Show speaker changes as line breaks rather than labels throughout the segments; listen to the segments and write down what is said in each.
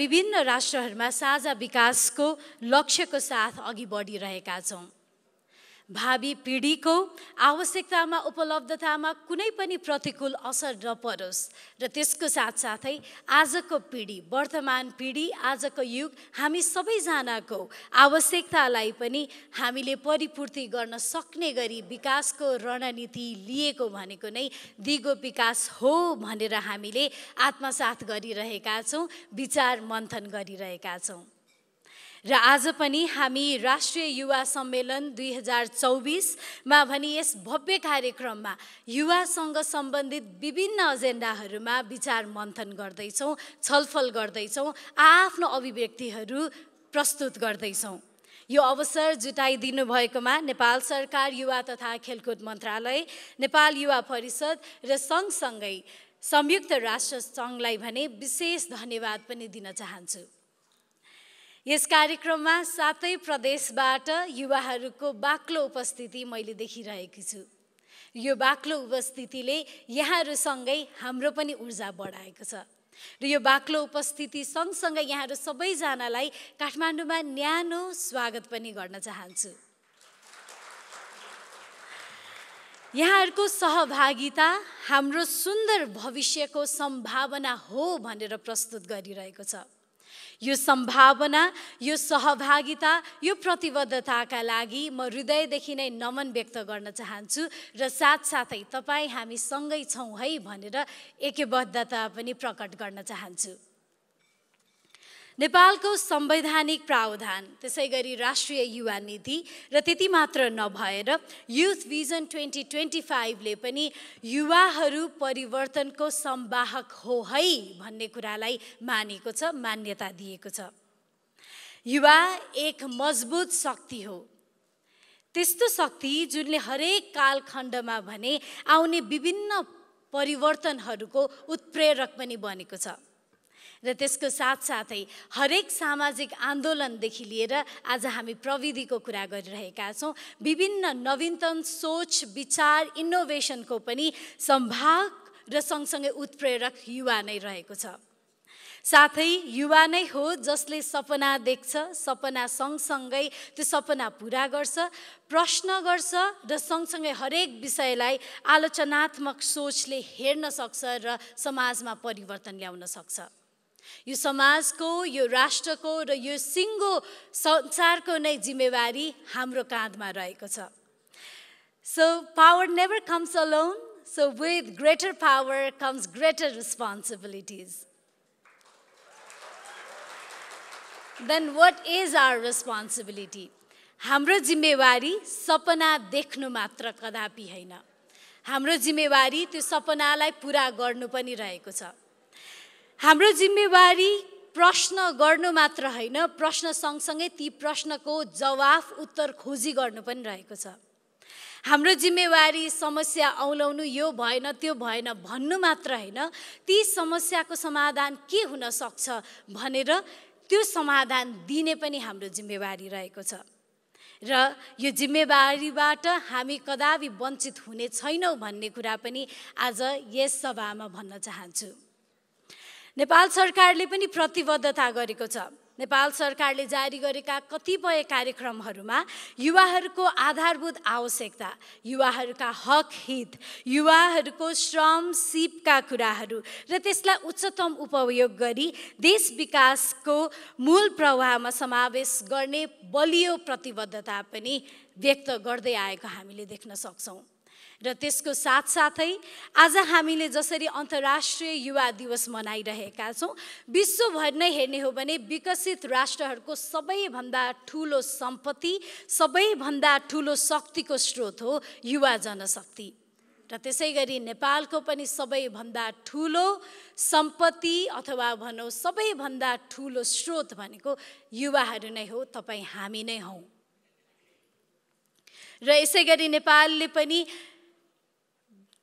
विभिन्न राष्ट्रहरूमा साझा विकासको लक्ष्यको साथ अघि बढिरहेका छौँ। भावी पिँढीको आवश्यकतामा उपलब्धतामा कुनै पनि प्रतिकूल असर नपरोस्। र त्यसको साथसाथै आजको पिँढी वर्तमान पिँढी आजको युग हामी सबैजनाको आवश्यकतालाई पनि हामीले परिपूर्ति गर्न सक्ने गरी विकासको रणनीति लिएको भनेको नै दिगो विकास हो भनेर हामीले आत्मसात गरिरहेका छौँ विचार मन्थन गरिरहेका छौँ। र आज पनि हामी राष्ट्रिय युवा सम्मेलन दुई हजार चौबिसमा भने यस भव्य कार्यक्रममा युवासँग सम्बन्धित विभिन्न एजेन्डाहरूमा विचार मन्थन गर्दैछौँ छलफल गर्दैछौँ आफ्नो अभिव्यक्तिहरू प्रस्तुत गर्दैछौँ। यो अवसर जुटाइदिनु भएकोमा नेपाल सरकार युवा तथा खेलकुद मन्त्रालय नेपाल युवा परिषद र सँगसँगै संयुक्त राष्ट्र सङ्घलाई भने विशेष धन्यवाद पनि दिन चाहन्छु। यस कार्यक्रममा सातै प्रदेशबाट युवाहरूको बाक्लो उपस्थिति मैले देखिरहेकी छु। यो बाक्लो उपस्थितिले यहाँहरूसँगै हाम्रो पनि ऊर्जा बढाएको छ। र यो बाक्लो उपस्थिति सँगसँगै यहाँहरू सबैजनालाई काठमाडौँमा न्यानो स्वागत पनि गर्न चाहन्छु। यहाँहरूको सहभागिता हाम्रो सुन्दर भविष्यको सम्भावना हो भनेर प्रस्तुत गरिरहेको छ। यो सम्भावना यो सहभागिता यो प्रतिबद्धताका लागि म हृदयदेखि नै नमन व्यक्त गर्न चाहन्छु र साथसाथै तपाईँ हामी सँगै छौँ है भनेर एकबद्धता पनि प्रकट गर्न चाहन्छु। नेपालको संवैधानिक प्रावधान त्यसै गरी राष्ट्रिय युवा नीति र त्यति मात्र नभएर युथ भिजन ट्वेन्टी ट्वेन्टी फाइभले पनि युवाहरू परिवर्तनको सम्वाहक हो है भन्ने कुरालाई मानेको छ मान्यता दिएको छ। युवा एक मजबुत शक्ति हो। त्यस्तो शक्ति जुनले हरेक कालखण्डमा भने आउने विभिन्न परिवर्तनहरूको उत्प्रेरक पनि बनेको छ। र त्यसको साथसाथै हरेक सामाजिक आन्दोलनदेखि लिएर आज हामी प्रविधिको कुरा गरिरहेका छौँ। विभिन्न नवीनतम सोच विचार इनोभेसनको पनि सम्भाग र सँगसँगै उत्प्रेरक युवा नै रहेको छ। साथै युवा नै हो जसले सपना देख्छ सपना सँगसँगै त्यो सपना पुरा गर्छ प्रश्न गर्छ र सँगसँगै हरेक विषयलाई आलोचनात्मक सोचले हेर्न सक्छ र समाजमा परिवर्तन ल्याउन सक्छ। यो समाजको यो राष्ट्रको र यो सिङ्गो संसारको नै जिम्मेवारी हाम्रो काँधमा रहेको छ। So power never comes alone so with greater power comes greater responsibilities then what is our responsibility हाम्रो जिम्मेवारी सपना देख्नु मात्र कदापि होइन। हाम्रो जिम्मेवारी त्यो सपनालाई पुरा गर्नु पनि रहेको छ। हाम्रो जिम्मेवारी प्रश्न गर्नु मात्र होइन प्रश्न सँगसँगै ती प्रश्नको जवाफ उत्तर खोजी गर्नु पनि रहेको छ। हाम्रो जिम्मेवारी समस्या औलाउनु यो भएन त्यो भएन भन्नु मात्र होइन ती समस्याको समाधान के हुन सक्छ भनेर त्यो समाधान दिने पनि हाम्रो जिम्मेवारी रहेको छ। र यो जिम्मेवारीबाट हामी कदापि वञ्चित हुने छैनौँ भन्ने कुरा पनि आज यस सभामा भन्न चाहन्छु। नेपाल सरकारले पनि प्रतिबद्धता गरेको छ। नेपाल सरकारले जारी गरेका कतिपय कार्यक्रमहरूमा युवाहरूको आधारभूत आवश्यकता युवाहरूका हक हित युवाहरूको श्रम सिपका कुराहरू र त्यसलाई उच्चतम उपयोग गरी देश विकासको मूल प्रवाहमा समावेश गर्ने बलियो प्रतिबद्धता पनि व्यक्त गर्दै आएको हामीले देख्न सक्छौँ। र त्यसको साथसाथै आज हामीले जसरी अन्तर्राष्ट्रिय युवा दिवस मनाइरहेका छौँ विश्वभर नै हेर्ने हो भने विकसित राष्ट्रहरूको सबैभन्दा ठुलो सम्पत्ति सबैभन्दा ठुलो शक्तिको स्रोत हो युवा जनशक्ति। र त्यसै गरी नेपालको पनि सबैभन्दा ठुलो सम्पत्ति अथवा भनौँ सबैभन्दा ठुलो स्रोत भनेको युवाहरू नै हो तपाईँ हामी नै हौँ। र यसै गरी नेपालले पनि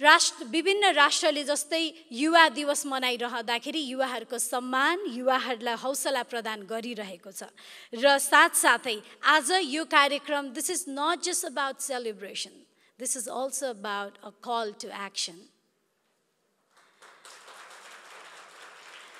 राष्ट्र विभिन्न राष्ट्रले जस्तै युवा दिवस मनाइरहँदाखेरि युवाहरूको सम्मान युवाहरूलाई हौसला प्रदान गरिरहेको छ। र साथसाथै आज यो कार्यक्रम this is not just about celebration this is also about a call to action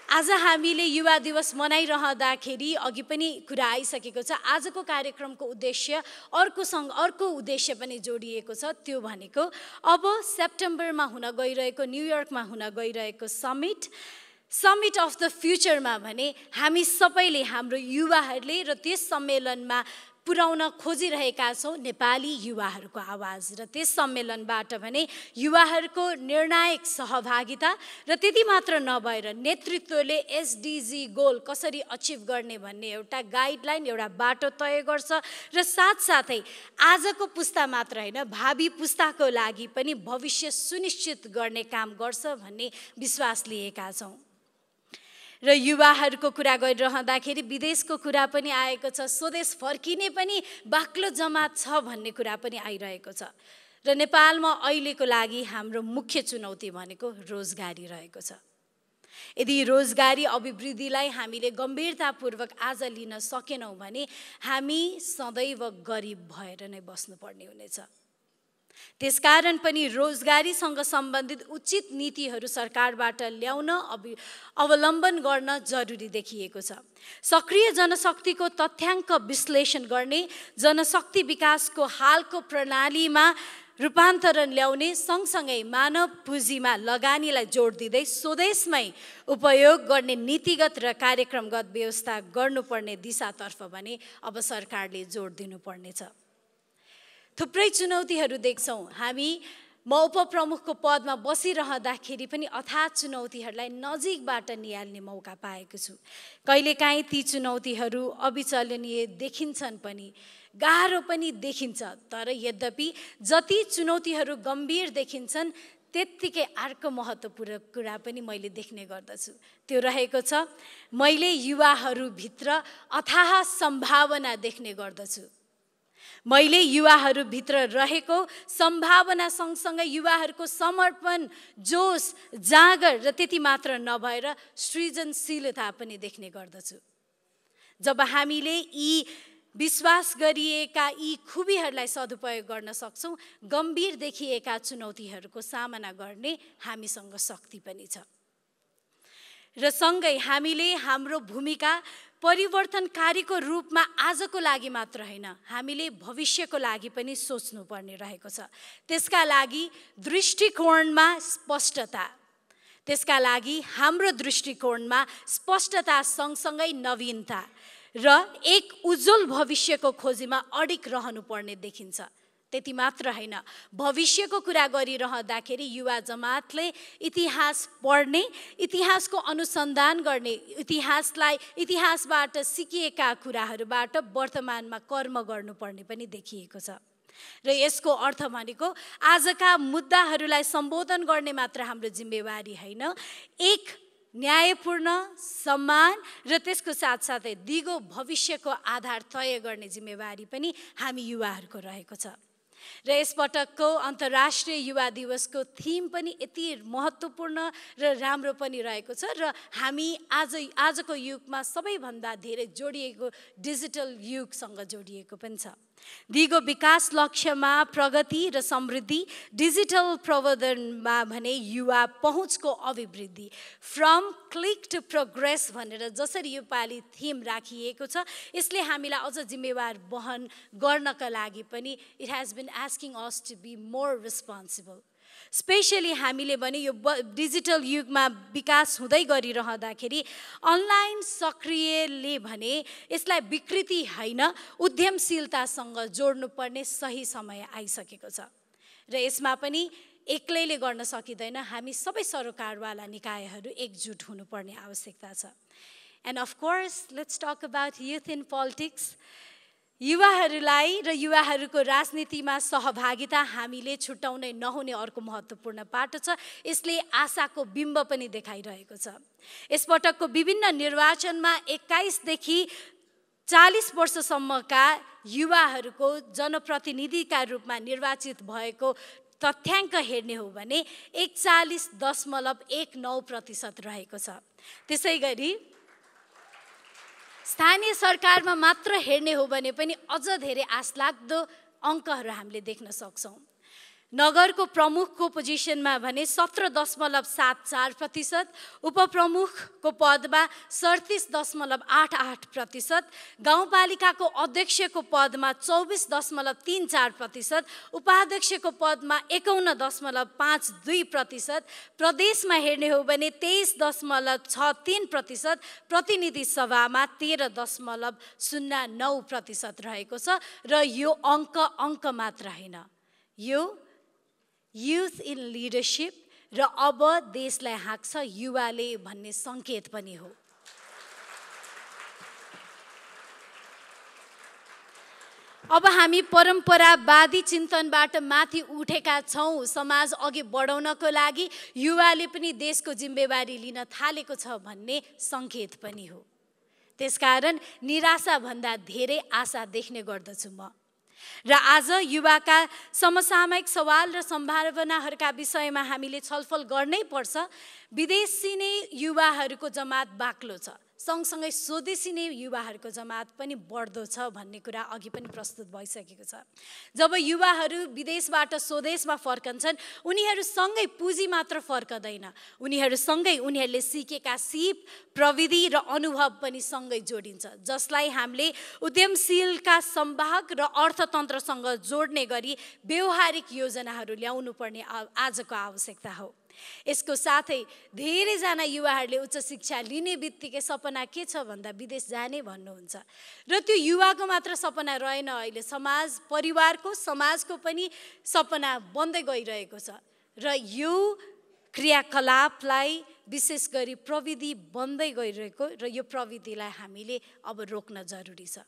आज हामीले युवा दिवस मनाइरहँदाखेरि अघि पनि कुरा आइसकेको छ। आजको कार्यक्रमको उद्देश्य अर्कोसँग अर्को उद्देश्य पनि जोडिएको छ त्यो भनेको अब सेप्टेम्बरमा हुन गइरहेको न्युयोर्कमा हुन गइरहेको समिट समिट अफ द फ्युचरमा भने हामी सबैले हाम्रो युवाहरूले र त्यस सम्मेलनमा पुर्याउन खोजिरहेका छौँ नेपाली युवाहरूको आवाज र त्यस सम्मेलनबाट भने युवाहरूको निर्णायक सहभागिता र त्यति मात्र नभएर नेतृत्वले एसडिजी गोल कसरी अचिभ गर्ने भन्ने एउटा गाइडलाइन एउटा बाटो तय गर्छ र साथसाथै आजको पुस्ता मात्र होइन भावी पुस्ताको लागि पनि भविष्य सुनिश्चित गर्ने काम गर्छ भन्ने विश्वास लिएका छौँ। र युवाहरूको कुरा गरिरहँदाखेरि विदेशको कुरा पनि आएको छ स्वदेश फर्किने पनि बाक्लो जमात छ भन्ने कुरा पनि आइरहेको छ। र नेपालमा अहिलेको लागि हाम्रो मुख्य चुनौती भनेको रोजगारी रहेको छ। यदि रोजगारी अभिवृद्धिलाई हामीले गम्भीरतापूर्वक आज लिन सकेनौँ भने हामी सदैव गरिब भएर नै बस्नुपर्ने हुनेछ। त्यसकारण पनि रोजगारीसँग सम्बन्धित उचित नीतिहरू सरकारबाट ल्याउन अवि अवलम्बन गर्न जरुरी देखिएको छ। सक्रिय जनशक्तिको तथ्याङ्क विश्लेषण गर्ने जनशक्ति विकासको हालको प्रणालीमा रूपान्तरण ल्याउने सँगसँगै मानव पुँजीमा लगानीलाई जोड दिँदै स्वदेशमै उपयोग गर्ने नीतिगत र कार्यक्रमगत व्यवस्था गर्नुपर्ने दिशातर्फ भने अब सरकारले जोड दिनुपर्नेछ। थुप्रै चुनौतीहरू देख्छौँ। हामी म उपप्रमुखको पदमा बसिरहँदाखेरि पनि अथात् चुनौतीहरूलाई नजिकबाट निहाल्ने मौका पाएको छु। कहिलेकाहीँ ती चुनौतीहरू अविचलनीय देखिन्छन् पनि गाह्रो पनि देखिन्छ तर यद्यपि जति चुनौतीहरू गम्भीर देखिन्छन् त्यत्तिकै अर्को महत्त्वपूर्ण कुरा पनि मैले देख्ने गर्दछु। त्यो रहेको छ मैले युवाहरूभित्र अथाह सम्भावना देख्ने गर्दछु। मैले युवाहरूभित्र रहेको सम्भावना सँगसँगै युवाहरूको समर्पण जोस जाँगर र त्यति मात्र नभएर सृजनशीलता पनि देख्ने गर्दछु। जब हामीले यी विश्वास गरिएका यी खुबीहरूलाई सदुपयोग गर्न सक्छौँ गम्भीर देखिएका चुनौतीहरूको सामना गर्ने हामीसँग शक्ति पनि छ। र सँगै हामीले हाम्रो भूमिका परिवर्तनकारीको रूपमा आजको लागि मात्र होइन हामीले भविष्यको लागि पनि सोच्नुपर्ने रहेको छ। त्यसका लागि दृष्टिकोणमा स्पष्टता त्यसका लागि हाम्रो दृष्टिकोणमा स्पष्टता सँगसँगै नवीनता र एक उज्जवल भविष्यको खोजीमा अडिक रहनुपर्ने देखिन्छ। त्यति मात्र होइन। भविष्यको कुरा गरिरहँदाखेरि युवा जमातले इतिहास पढ्ने इतिहासको अनुसन्धान गर्ने इतिहासलाई इतिहासबाट सिकिएका कुराहरूबाट वर्तमानमा कर्म गर्नुपर्ने पनि देखिएको छ। र यसको अर्थ भनेको आजका मुद्दाहरूलाई सम्बोधन गर्ने मात्र हाम्रो जिम्मेवारी होइन। एक न्यायपूर्ण सम्मान र त्यसको साथसाथै दिगो भविष्यको आधार तय गर्ने जिम्मेवारी पनि हामी युवाहरूको रहेको छ। र यसपटकको अन्तर्राष्ट्रिय युवा दिवसको थिम पनि यति महत्त्वपूर्ण र राम्रो पनि रहेको छ र हामी आज आजको युगमा सबैभन्दा धेरै जोडिएको डिजिटल युगसँग जोडिएको पनि छ। दिगो विकास लक्ष्यमा प्रगति र समृद्धि डिजिटल प्रवर्धनमा भने युवा पहुँचको अभिवृद्धि। फ्रम क्लिक टु प्रोग्रेस भनेर जसरी यो पालि थिम राखिएको छ यसले हामीलाई अझ जिम्मेवार वहन गर्नका लागि पनि it has been asking us to be more responsible especially हामीले भने यो डिजिटल युगमा विकास हुँदै गरिरहँदाखेरि अनलाइन सक्रियले भने यसलाई विकृति होइन उद्यमशीलतासँग जोड्नुपर्ने सही समय आइसकेको छ। र यसमा पनि एक्लैले गर्न सकिँदैन हामी सबै सरोकारवाला निकायहरू एकजुट हुनुपर्ने आवश्यकता छ। And of course let's talk about youth in politics युवाहरूलाई र युवाहरूको राजनीतिमा सहभागिता हामीले छुट्याउनै नहुने अर्को महत्त्वपूर्ण पाटो छ। यसले आशाको बिम्ब पनि देखाइरहेको छ। यसपटकको विभिन्न निर्वाचनमा एक्काइसदेखि चालिस वर्षसम्मका युवाहरूको जनप्रतिनिधिका रूपमा निर्वाचित भएको तथ्याङ्क हेर्ने हो भने एकचालिस दशमलव एक नौ प्रतिशत रहेको छ। त्यसै गरी स्थानीय सरकारमा मात्र हेर्ने हो भने पनि अझ धेरै आशलाग्दो अङ्कहरू हामीले देख्न सक्छौँ। नगरको प्रमुखको पोजिसनमा भने सत्र दशमलव सात चार प्रतिशत उपप्रमुखको पदमा सडतिस दशमलव आठ आठ प्रतिशत गाउँपालिकाको अध्यक्षको पदमा चौबिस दशमलव तिन चार प्रतिशत उपाध्यक्षको पदमा एकाउन्न दशमलव पाँच दुई प्रतिशत प्रदेशमा हेर्ने हो भने तेइस दशमलव छ तिन प्रतिशत प्रतिनिधि सभामा तेह्र दशमलव शून्य नौ प्रतिशत रहेको छ र यो अङ्क अङ्क मात्र होइन। यो युथ इन लिडरसिप र अब देशलाई हाँक्छ युवाले भन्ने सङ्केत पनि हो। अब हामी परम्परावादी चिन्तनबाट माथि उठेका छौँ। समाज अघि बढाउनको लागि युवाले पनि देशको जिम्मेवारी लिन थालेको छ भन्ने सङ्केत पनि हो। त्यसकारण निराशाभन्दा धेरै आशा देख्ने गर्दछु म। र आज युवाका समसामयिक सवाल र सम्भावनाहरूका विषयमा हामीले छलफल गर्नै पर्छ। विदेशी नै युवाहरूको जमात बाक्लो छ। सँगसँगै स्वदेशी नै युवाहरूको जमात पनि बढ्दो छ भन्ने कुरा अघि पनि प्रस्तुत भइसकेको छ। जब युवाहरू विदेशबाट स्वदेशमा फर्कन्छन् उनीहरूसँगै पुँजी मात्र फर्कदैन। उनीहरूसँगै उनीहरूले सिकेका सिप प्रविधि र अनुभव पनि सँगै जोडिन्छ जसलाई हामीले उद्यमशीलका सम्भाग र अर्थतन्त्रसँग जोड्ने गरी व्यवहारिक योजनाहरू ल्याउनु पर्ने आजको आवश्यकता हो। यसको साथै धेरैजना युवाहरूले उच्च शिक्षा लिने बित्तिकै सपना के छ भन्दा विदेश जाने भन्नुहुन्छ। र त्यो युवाको मात्र सपना रहेन अहिले समाज परिवारको समाजको पनि सपना बन्दै गइरहेको छ। र यो क्रियाकलापलाई विशेष गरी प्रविधि बन्दै गइरहेको र यो प्रविधिलाई हामीले अब रोक्न जरुरी छ।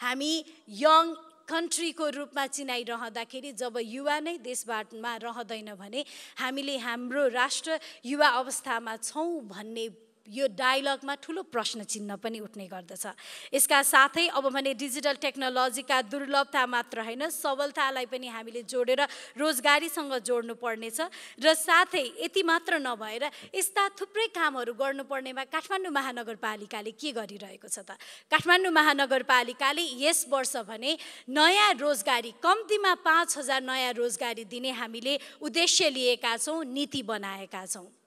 हामी यङ कन्ट्रीको रूपमा चिनाइरहँदाखेरि जब युवा नै देशबाटमा रहँदैन भने हामीले हाम्रो राष्ट्र युवा अवस्थामा छौँ भन्ने यो डायलगमा ठुलो प्रश्न चिन्ह पनि उठ्ने गर्दछ। यसका साथै अब भने डिजिटल टेक्नोलोजीका दुर्लभता मात्र होइन सबलतालाई पनि हामीले जोडेर रोजगारीसँग जोड्नु पर्नेछ र साथै यति मात्र नभएर यस्ता थुप्रै कामहरू गर्नुपर्नेमा काठमाडौँ महानगरपालिकाले के गरिरहेको छ त? काठमाडौँ महानगरपालिकाले यस वर्ष भने नयाँ रोजगारी कम्तीमा पाँच हजार नयाँ रोजगारी दिने हामीले उद्देश्य लिएका छौँ नीति बनाएका छौँ।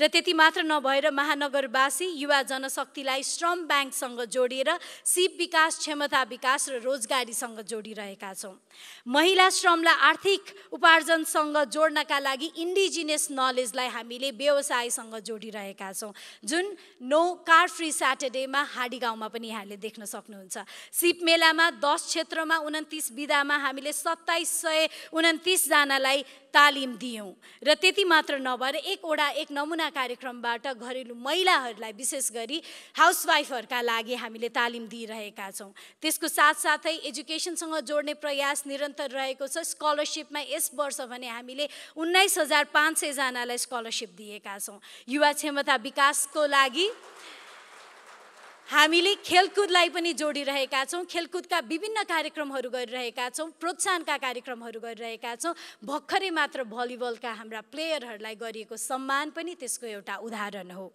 र त्यति मात्र नभएर महानगरवासी युवा जनशक्तिलाई श्रम ब्याङ्कसँग जोडिएर सिप विकास क्षमता विकास र रोजगारीसँग जोडिरहेका छौँ। महिला श्रमलाई आर्थिक उपार्जनसँग जोड्नका लागि इन्डिजिनियस नलेजलाई हामीले व्यवसायसँग जोडिरहेका छौँ। जुन नो कार फ्री स्याटरडेमा हाडी गाउँमा पनि यहाँले देख्न सक्नुहुन्छ। सिप मेलामा दस क्षेत्रमा उन्तिस विधामा हामीले सत्ताइस सय उन्तिसजनालाई तालिम दियौँ। र त्यति मात्र नभएर एकवटा एक नमुना कार्यक्रमबाट घरेलु महिलाहरूलाई विशेष गरी हाउसवाइफहरूका लागि हामीले तालिम दिइरहेका छौँ। त्यसको साथसाथै एजुकेसनसँग जोड्ने प्रयास निरन्तर रहेको छ। स्कलरसिपमा यस वर्ष भने हामीले उन्नाइस हजार पाँच सयजनालाई स्कलरसिप दिएका छौँ। युवा क्षमता विकासको लागि हामीले खेलकुदलाई पनि जोडिरहेका छौँ खेलकुदका विभिन्न कार्यक्रमहरू गरिरहेका छौँ प्रोत्साहनका कार्यक्रमहरू गरिरहेका छौँ भर्खरै मात्र भलिबलका हाम्रा प्लेयरहरूलाई गरिएको सम्मान पनि त्यसको एउटा उदाहरण हो।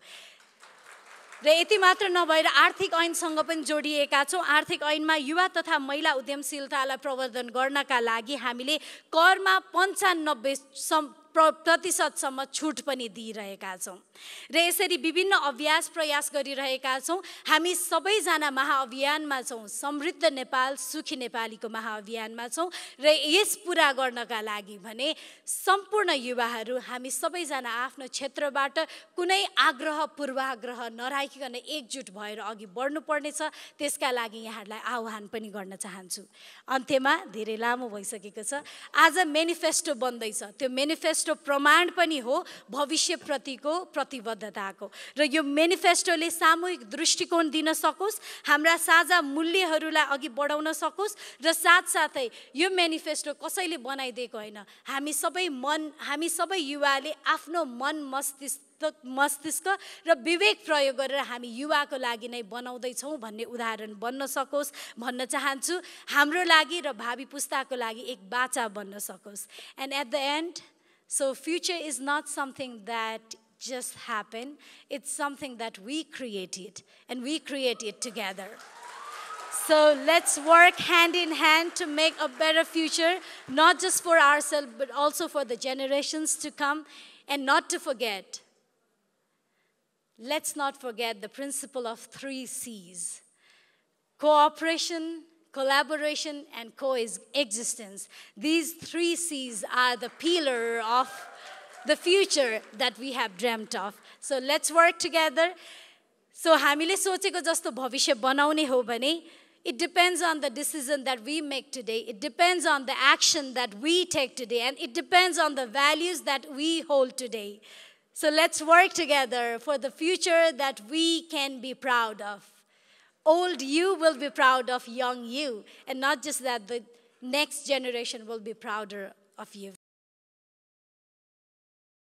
र यति मात्र नभएर आर्थिक ऐनसँग पनि जोडिएका छौँ। आर्थिक ऐनमा युवा तथा महिला उद्यमशीलतालाई प्रवर्धन गर्नका लागि हामीले करमा पन्चानब्बे सम् प्रतिशतसम्म छुट पनि दिइरहेका छौँ। र यसरी विभिन्न अभ्यास प्रयास गरिरहेका छौँ। हामी सबैजना महाअभियानमा छौँ। समृद्ध नेपाल सुखी नेपालीको महाअभियानमा छौँ र यस पुरा गर्नका लागि भने सम्पूर्ण युवाहरू हामी सबैजना आफ्नो क्षेत्रबाट कुनै आग्रह पूर्वाग्रह नराखिकन एकजुट भएर अघि बढ्नुपर्नेछ। त्यसका लागि यहाँहरूलाई आह्वान पनि गर्न चाहन्छु। अन्त्यमा धेरै लामो भइसकेको छ। आज मेनिफेस्टो बन्दैछ। त्यो मेनिफेस्टो मेनिफेस्टो प्रमाण पनि हो भविष्यप्रतिको प्रतिबद्धताको। र यो मेनिफेस्टोले सामूहिक दृष्टिकोण दिन सकोस् हाम्रा साझा मूल्यहरूलाई अघि बढाउन सकोस् र साथसाथै यो मेनिफेस्टो कसैले बनाइदिएको होइन। हामी सबै मन हामी सबै युवाले आफ्नो मन मस्तिष्क मस्तिष्क र विवेक प्रयोग गरेर हामी युवाको लागि नै बनाउँदैछौँ भन्ने उदाहरण बन्न सकोस् भन्न चाहन्छु। हाम्रो लागि र भावी पुस्ताको लागि एक बाचा बन्न सकोस्। And at the end So, future is not something that just happened, it's something that we created, and we create it together. So let's work hand in hand to make a better future, not just for ourselves, but also for the generations to come. And not to forget, let's not forget the principle of three C's cooperation, collaboration, and coexistence. These three C's are the pillar of the future that we have dreamt of. So let's work together. So हामीले सोचेको जस्तो भविष्य बनाउने हो भने it depends on the decision that we make today. It depends on the action that we take today. And it depends on the values that we hold today. So let's work together for the future that we can be proud of. Old you will be proud of young you. And not just that, the next generation will be prouder of you.